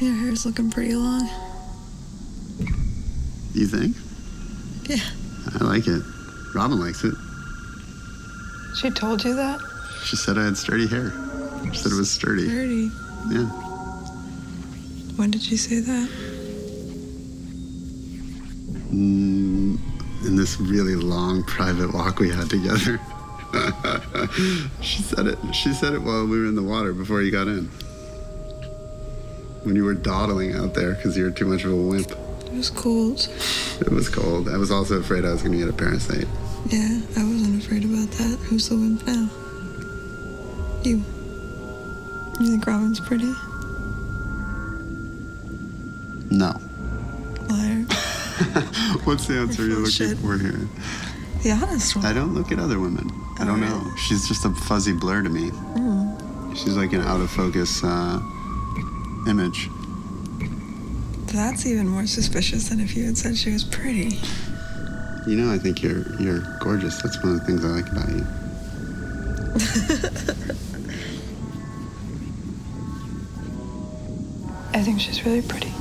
Your hair's looking pretty long. You think? Yeah. I like it. Robin likes it. She told you that? She said I had sturdy hair. She said it was sturdy. Dirty. Yeah. When did she say that? Mm, in this really long private walk we had together. she said it. She said it while we were in the water before you got in. When you were dawdling out there because you were too much of a wimp. It was cold. It was cold. I was also afraid I was going to get a parasite. Yeah, I wasn't afraid about that. Who's the wimp now? You. You think Robin's pretty? No. Liar. What's the answer you're looking Bullshit. for here? The honest one. I don't look at other women. I don't Oh, know. She's just a fuzzy blur to me. Mm. She's like an out of focus uh, image. That's even more suspicious than if you had said she was pretty. You know, I think you're you're gorgeous. That's one of the things I like about you. I think she's really pretty.